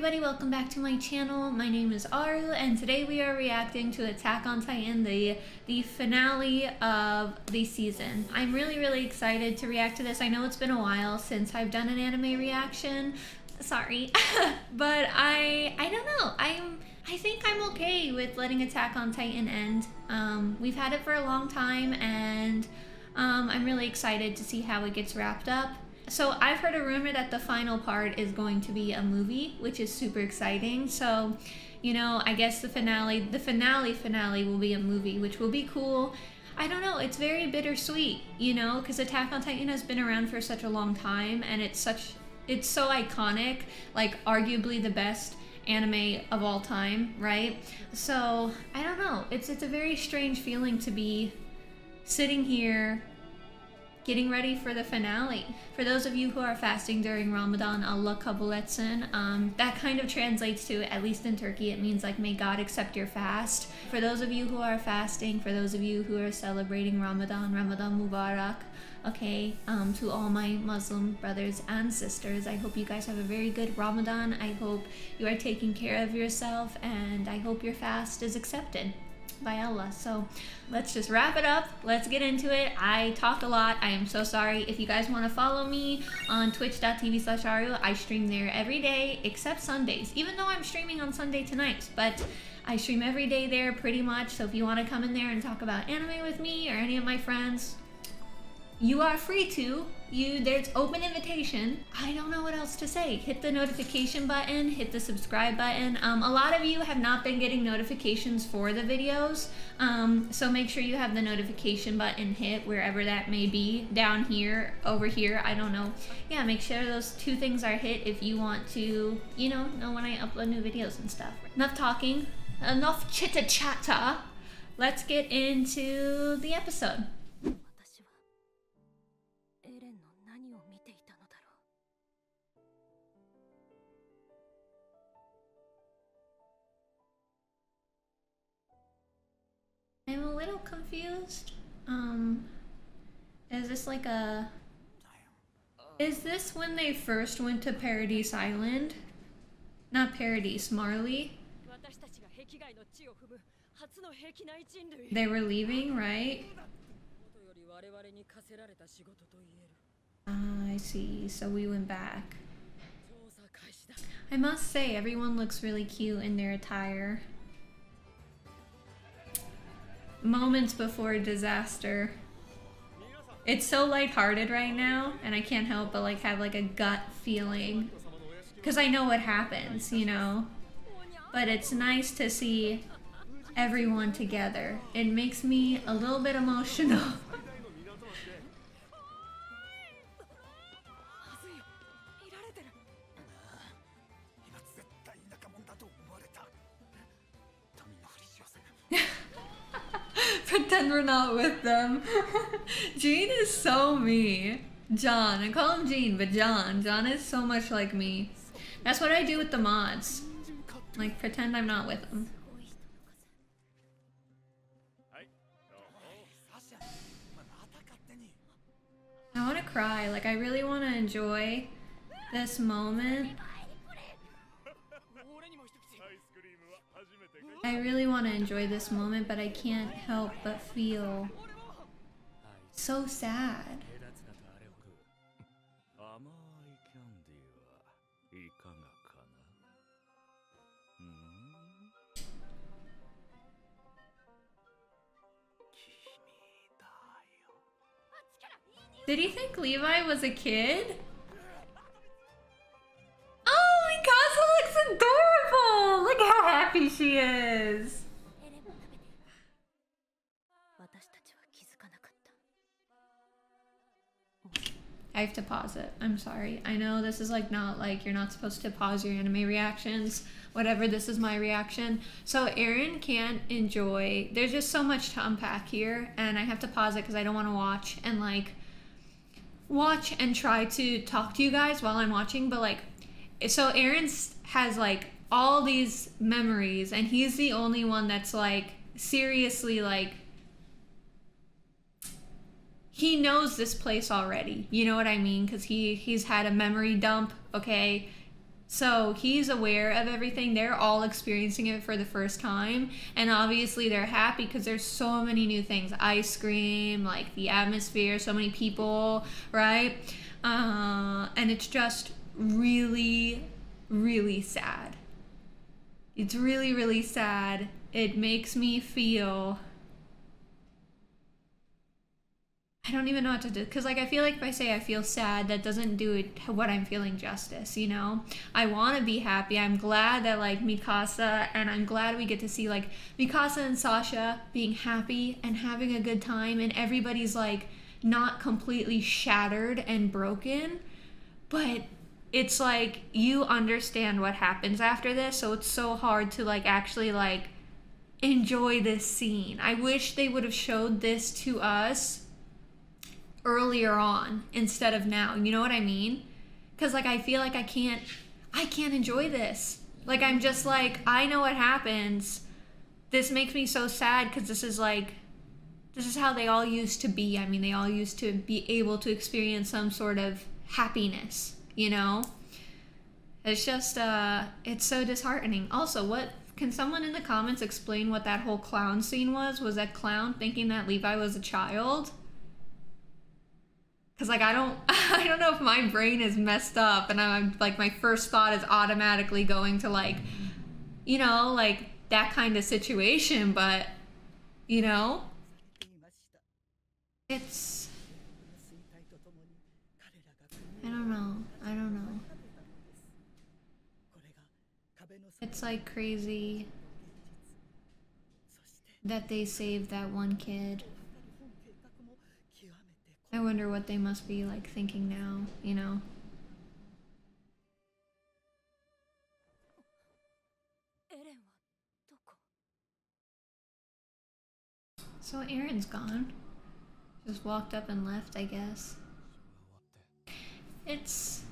everybody, welcome back to my channel. My name is Aru and today we are reacting to Attack on Titan, the, the finale of the season. I'm really, really excited to react to this. I know it's been a while since I've done an anime reaction. Sorry. but I I don't know. I'm I think I'm okay with letting Attack on Titan end. Um, we've had it for a long time and um, I'm really excited to see how it gets wrapped up. So I've heard a rumor that the final part is going to be a movie, which is super exciting. So, you know, I guess the finale, the finale finale will be a movie, which will be cool. I don't know, it's very bittersweet, you know, because Attack on Titan has been around for such a long time and it's such it's so iconic, like arguably the best anime of all time, right? So, I don't know. It's it's a very strange feeling to be sitting here getting ready for the finale. For those of you who are fasting during Ramadan, Allah kabul etsin, um, that kind of translates to, at least in Turkey, it means like, may God accept your fast. For those of you who are fasting, for those of you who are celebrating Ramadan, Ramadan Mubarak, okay, um, to all my Muslim brothers and sisters, I hope you guys have a very good Ramadan. I hope you are taking care of yourself, and I hope your fast is accepted by. So let's just wrap it up. Let's get into it. I talked a lot. I am so sorry. If you guys want to follow me on twitch.tv slash Aru, I stream there every day except Sundays, even though I'm streaming on Sunday tonight. But I stream every day there pretty much. So if you want to come in there and talk about anime with me or any of my friends, you are free to. You there's open invitation. I don't know what else to say. Hit the notification button, hit the subscribe button. Um, a lot of you have not been getting notifications for the videos, um, so make sure you have the notification button hit wherever that may be, down here, over here, I don't know. Yeah, make sure those two things are hit if you want to, you know, know when I upload new videos and stuff. Enough talking, enough chitter chatter. Let's get into the episode. I'm a little confused. Um, is this like a... Is this when they first went to Paradise Island? Not Paradise, Marley? They were leaving, right? Ah, I see. So we went back. I must say, everyone looks really cute in their attire moments before disaster. It's so lighthearted right now, and I can't help but like have like a gut feeling. Because I know what happens, you know? But it's nice to see everyone together. It makes me a little bit emotional. pretend we're not with them. Gene is so me. John. I call him Gene, but John. John is so much like me. That's what I do with the mods. Like, pretend I'm not with them. I want to cry. Like, I really want to enjoy this moment. I really want to enjoy this moment, but I can't help but feel so sad. Did he think Levi was a kid? She is! I have to pause it. I'm sorry. I know this is like not like you're not supposed to pause your anime reactions. Whatever, this is my reaction. So Eren can't enjoy. There's just so much to unpack here, and I have to pause it because I don't want to watch and like watch and try to talk to you guys while I'm watching. But like, so Eren's has like all these memories and he's the only one that's like seriously like he knows this place already. You know what I mean? Cuz he he's had a memory dump, okay? So he's aware of everything. They're all experiencing it for the first time. And obviously they're happy because there's so many new things ice cream, like the atmosphere, so many people, right? Uh, and it's just really, really sad. It's really, really sad. It makes me feel I don't even know what to do because like I feel like if I say I feel sad that doesn't do it what I'm feeling justice you know I want to be happy I'm glad that like Mikasa and I'm glad we get to see like Mikasa and Sasha being happy and having a good time and everybody's like not completely shattered and broken but it's like you understand what happens after this so it's so hard to like actually like enjoy this scene I wish they would have showed this to us earlier on instead of now. You know what I mean? Cuz like I feel like I can't I can't enjoy this. Like I'm just like I know what happens. This makes me so sad cuz this is like this is how they all used to be. I mean, they all used to be able to experience some sort of happiness, you know? It's just uh it's so disheartening. Also, what can someone in the comments explain what that whole clown scene was? Was that clown thinking that Levi was a child? because like I don't I don't know if my brain is messed up and I'm like my first thought is automatically going to like you know like that kind of situation but you know it's I don't know I don't know it's like crazy that they saved that one kid I wonder what they must be like thinking now, you know? So Eren's gone. Just walked up and left, I guess. It's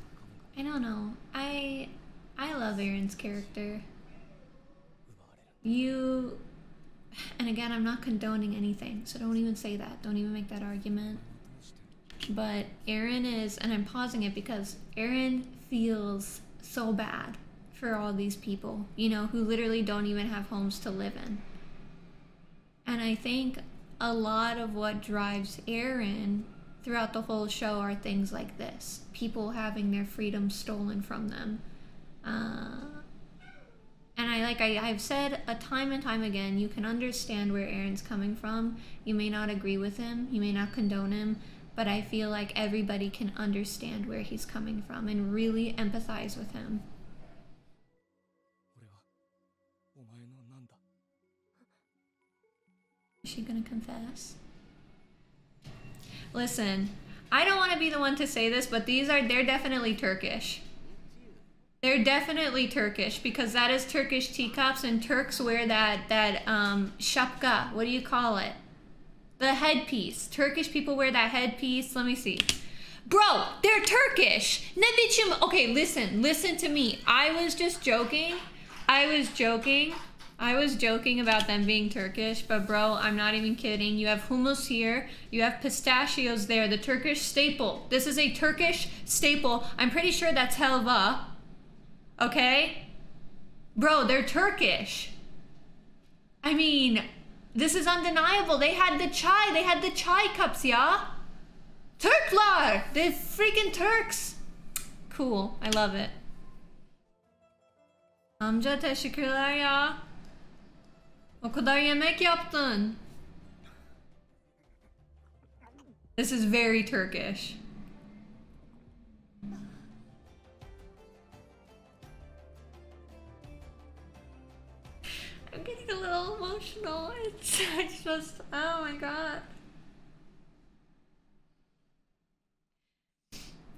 I don't know. I I love Eren's character. You and again, I'm not condoning anything, so don't even say that. Don't even make that argument. But Eren is, and I'm pausing it because Eren feels so bad for all these people, you know, who literally don't even have homes to live in. And I think a lot of what drives Eren throughout the whole show are things like this people having their freedom stolen from them. Uh, and I like I, I've said a time and time again, you can understand where Eren's coming from. You may not agree with him, you may not condone him, but I feel like everybody can understand where he's coming from and really empathize with him. Is she gonna confess? Listen, I don't want to be the one to say this, but these are, they're definitely Turkish. They're definitely Turkish because that is Turkish teacups and Turks wear that, that, um, shapka. What do you call it? The headpiece. Turkish people wear that headpiece. Let me see. Bro, they're Turkish. Ne Okay, listen. Listen to me. I was just joking. I was joking. I was joking about them being Turkish, but bro, I'm not even kidding. You have hummus here. You have pistachios there. The Turkish staple. This is a Turkish staple. I'm pretty sure that's helva. Okay? Bro, they're Turkish. I mean, this is undeniable. They had the chai. They had the chai cups, yeah? Turklar! The freaking Turks! Cool. I love it. Amca teşekkürler ya. O kadar yemek yaptın. This is very Turkish. I'm getting a little emotional. It's, it's just, oh my god.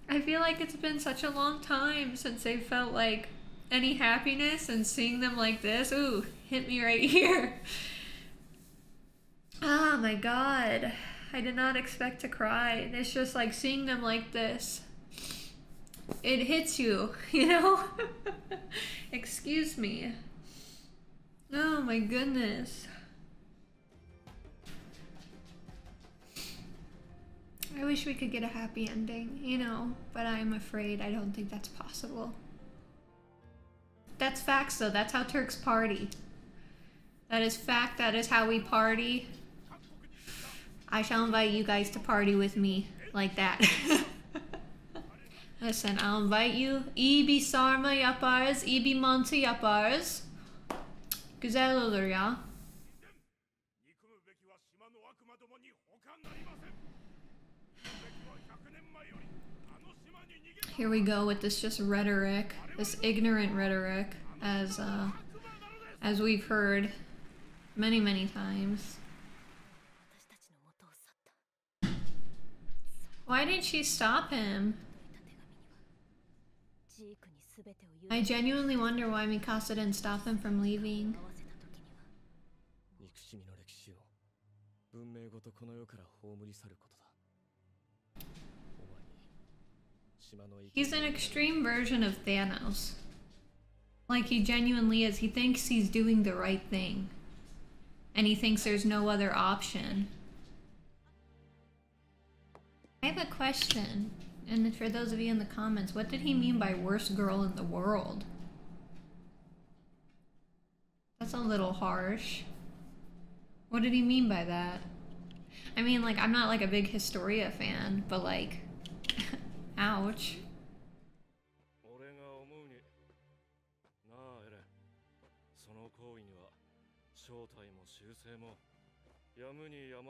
I feel like it's been such a long time since I felt like any happiness and seeing them like this, ooh, hit me right here. Oh my god. I did not expect to cry. It's just like seeing them like this. It hits you, you know? Excuse me. Oh my goodness. I wish we could get a happy ending, you know, but I'm afraid I don't think that's possible. that's facts though. That's how Turks party. That is fact. That is how we party. I shall invite you guys to party with me like that. Listen, I'll invite you. İyi sarma yaparız, iyi bir. Güzel olur ya. Here we go with this just rhetoric, this ignorant rhetoric, as uh, as we've heard many, many times. Why did she stop him? I genuinely wonder why Mikasa didn't stop him from leaving. 憎しみの歴史を文明ごとこの世から葬り去ることだお前に島の生き He's an extreme version of Thanos. Like he genuinely is. He thinks he's doing the right thing. And he thinks there's no other option. I have a question. And for those of you in the comments, what did he mean by worst girl in the world? That's a little harsh. What did he mean by that? I mean, like, I'm not like a big Historia fan, but like, ouch.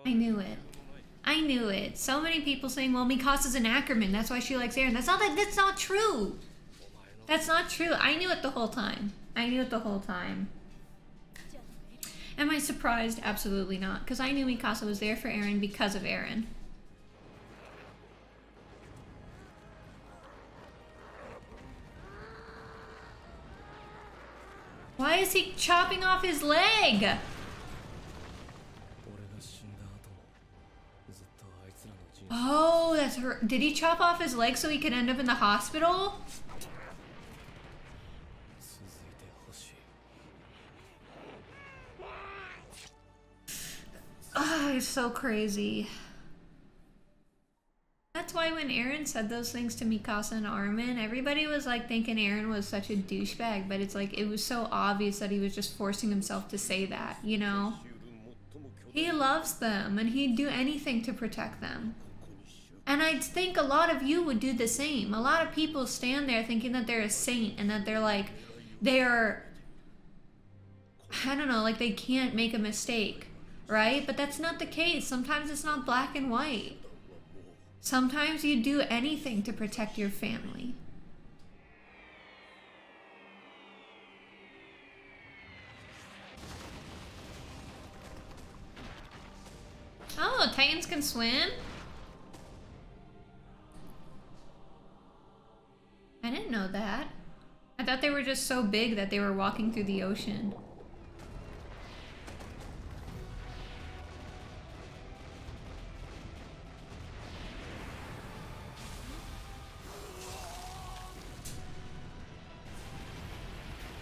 I knew it. I knew it. So many people saying, "Well, Mikasa's an Ackerman. That's why she likes Eren." That's not that. That's not true. That's not true. I knew it the whole time. I knew it the whole time. Am I surprised? Absolutely not. Because I knew Mikasa was there for Eren because of Eren. Why is he chopping off his leg? Oh, that's her. Did he chop off his leg so he could end up in the hospital? Oh, it's so crazy. That's why when Eren said those things to Mikasa and Armin, everybody was like thinking Eren was such a douchebag, but it's like it was so obvious that he was just forcing himself to say that, you know? He loves them and he'd do anything to protect them. And I think a lot of you would do the same. A lot of people stand there thinking that they're a saint and that they're like, they're, I don't know, like they can't make a mistake, right? But that's not the case. Sometimes it's not black and white. Sometimes you do anything to protect your family. Oh, Titans can swim? I didn't know that. I thought they were just so big that they were walking through the ocean.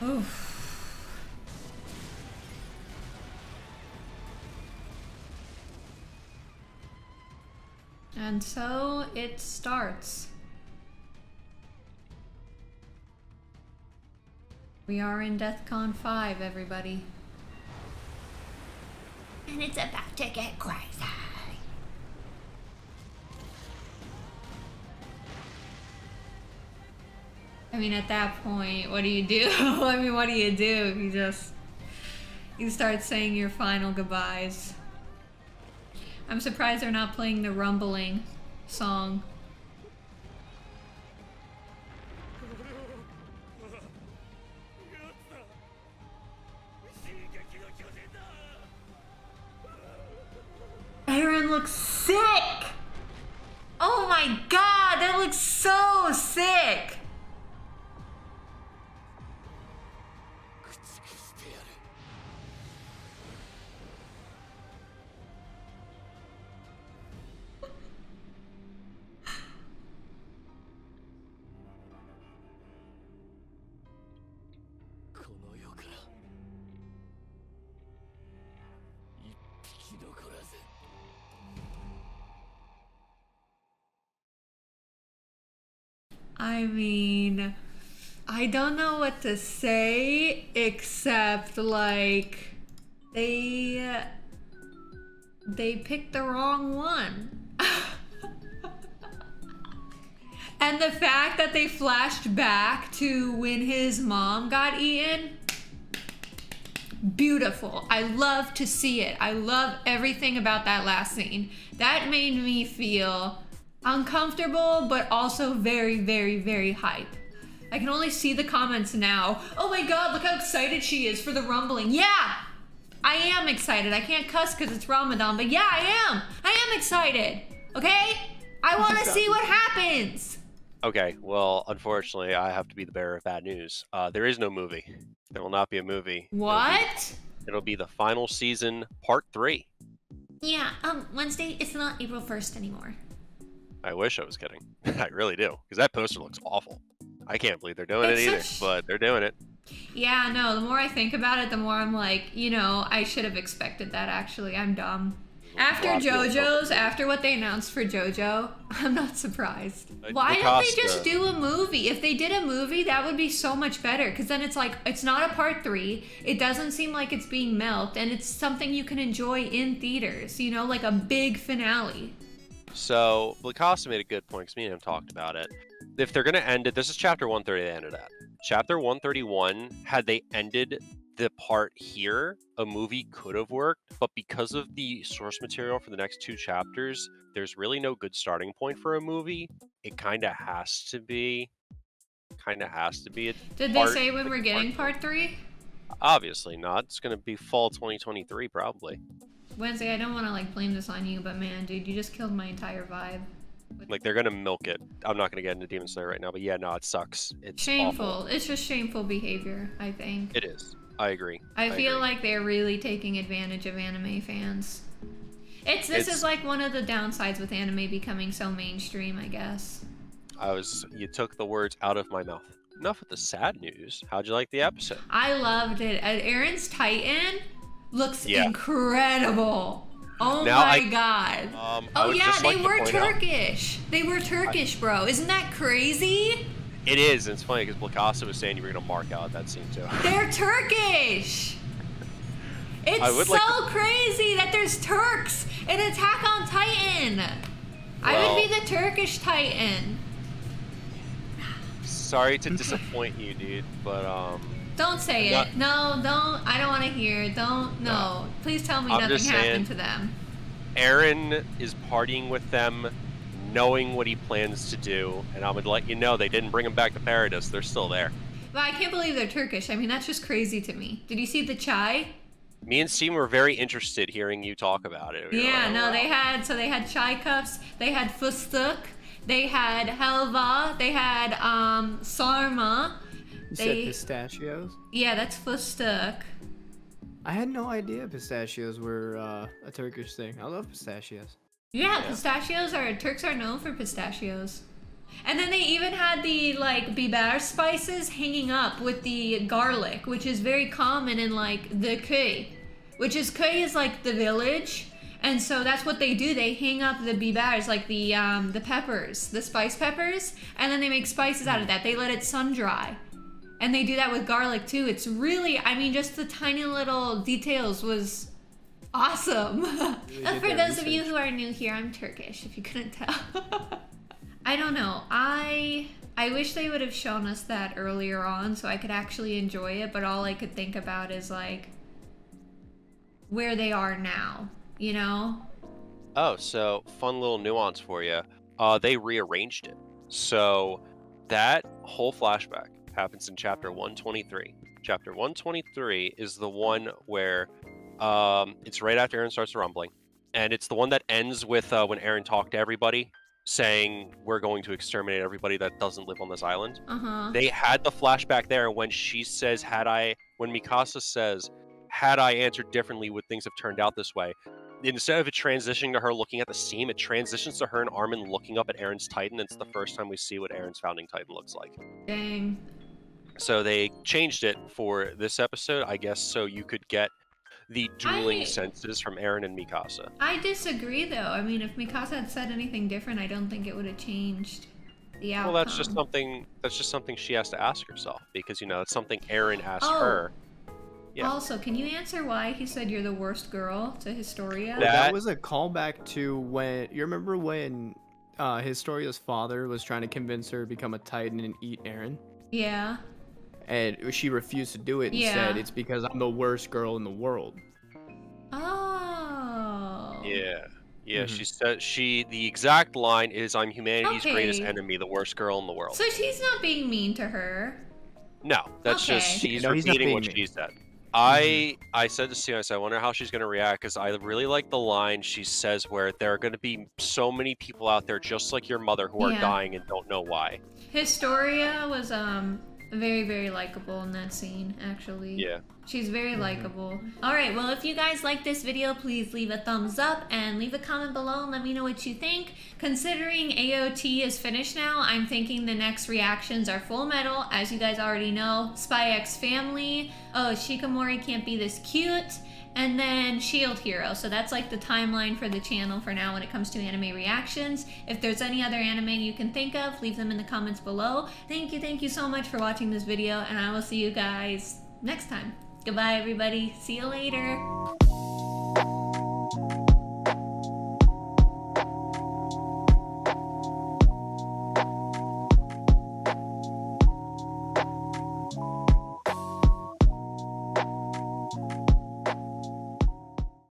Oof. And so it starts. We are in DEFCON 5, everybody. And it's about to get crazy. I mean, at that point, what do you do? I mean, what do you do? You just. You start saying your final goodbyes. I'm surprised they're not playing the rumbling song. I mean, I don't know what to say except like they they picked the wrong one. and the fact that they flashed back to when his mom got eaten beautiful. I love to see it. I love everything about that last scene. That made me feel uncomfortable but also very very very hype. I can only see the comments now. Oh my god, look how excited she is for the rumbling. Yeah, I am excited. I can't cuss because it's Ramadan, but yeah, I am. I am excited. Okay? I want to see what happens. Okay, well, unfortunately, I have to be the bearer of bad news. Uh, there is no movie. There will not be a movie. What? It'll be, it'll be the final season, part three. Yeah, um, Wednesday, it's not April 1st anymore. I wish I was kidding. I really do, because that poster looks awful. I can't believe they're doing It's it either, such- but they're doing it. Yeah, no, the more I think about it, the more I'm like, you know, I should have expected that actually. I'm dumb. After Lot of people JoJo's, after what they announced for JoJo, I'm not surprised. Uh, Why don't they just do a movie? If they did a movie, that would be so much better. Because then it's like, it's not a part three. It doesn't seem like it's being milked, and it's something you can enjoy in theaters, you know, like a big finale. So, Blakasa made a good point because me and him talked about it. If they're going to end it, this is chapter 130 they ended at. Chapter 131, had they ended the part here, a movie could have worked, but because of the source material for the next two chapters, there's really no good starting point for a movie. It kind of has to be. Kind of has to be. A Did they say when we're getting part part three? Obviously not. It's going to be fall 2023, probably. Wednesday, I don't want to like blame this on you, but man, dude, you just killed my entire vibe. Like, they're going to milk it. I'm not going to get into Demon Slayer right now, but yeah, no, it sucks. It's Shameful. awful. It's just shameful behavior, I think. It is. I agree. I feel agree. like they're really taking advantage of anime fans. It's this It's- is like one of the downsides with anime becoming so mainstream, I guess. I was you took the words out of my mouth. Enough with the sad news. How'd you like the episode? I loved it. Uh, Eren's Titan looks Yeah. incredible. Oh Now my I- god. Um, Oh yeah, they like were point out- Turkish. They were Turkish, bro. Isn't that crazy? It is. And it's funny because Blakasa was saying you were gonna mark out that scene too. They're Turkish. It's so like crazy that there's Turks in Attack on Titan. I would be the Turkish Titan. Sorry to disappoint you, dude, but um, Don't say it. No, don't. I don't want to hear. Don't. No. Please tell me I'm nothing happened saying- to them. Eren is partying with them, knowing what he plans to do, and I'm gonna let you know they didn't bring him back to Paradise. They're still there. But I can't believe they're Turkish. I mean, that's just crazy to me. Did you see the chai? Me and Steven were very interested hearing you talk about it. We Yeah, like, no, "Wow." they had so they had chai cups, they had fustuk, they had helva, they had um sarma. You They- said pistachios? Yeah, that's fustuk. I had no idea pistachios were uh, a Turkish thing. I love pistachios. Yeah, pistachios are Turks are known for pistachios. And then they even had the like biber spices hanging up with the garlic, which is very common in like the köy, which is köy is like the village, and so that's what they do. They hang up the bibers, like the um, the peppers, the spice peppers, and then they make spices out of that. They let it sun dry, and they do that with garlic too. It's really, I mean, just the tiny little details was awesome. did And for their those of you who are new here, I'm Turkish. If you couldn't tell. I don't know. I I wish they would have shown us that earlier on so I could actually enjoy it, but all I could think about is like where they are now, you know? Oh, so fun little nuance for you. Uh, they rearranged it. So that whole flashback happens in chapter 123. Chapter 123 is the one where um, it's right after Eren starts rumbling, and it's the one that ends with uh, when Eren talked to everybody, saying we're going to exterminate everybody that doesn't live on this island. Uh-huh. They had the flashback there when she says, "Had I," when Mikasa says, "Had I answered differently, would things have turned out this way?" Instead of it transitioning to her looking at the seam, it transitions to her and Armin looking up at Eren's Titan. It's the first time we see what Eren's founding Titan looks like. Dang. So they changed it for this episode, I guess, so you could get the dueling I- senses from Eren and Mikasa. I disagree though. I mean, if Mikasa had said anything different, I don't think it would have changed. the outcome. Well, that's just something. That's just something she has to ask herself because you know it's something Eren asked Oh. her. Yeah. Also, can you answer why he said you're the worst girl to Historia? That That- was a callback to when you remember when uh, Historia's father was trying to convince her to become a Titan and eat Eren, Yeah. And she refused to do it and Yeah. said it's because I'm the worst girl in the world. Oh. Yeah. Yeah, Mhm. she said she the exact line is I'm humanity's greatest enemy, the worst girl in the world. So she's not being mean to her. no, that's just she's No, not repeating what being she mean. said. I I said to Sienna, I said, I wonder how she's gonna react because I really like the line she says where there are gonna be so many people out there just like your mother who are Yeah. dying and don't know why. Historia was um very very likable in that scene actually. Yeah. She's very Mhm. likable. All right, well if you guys like this video, please leave a thumbs up and leave a comment below and let me know what you think. Considering AOT is finished now, I'm thinking the next reactions are Full Metal, as you guys already know, Spy X Family, oh Shikimori can't be this cute, and then Shield Hero. So that's like the timeline for the channel for now when it comes to anime reactions. If there's any other anime you can think of, leave them in the comments below. Thank you, thank you so much for watching this video, and I will see you guys next time. Goodbye, everybody. See you later.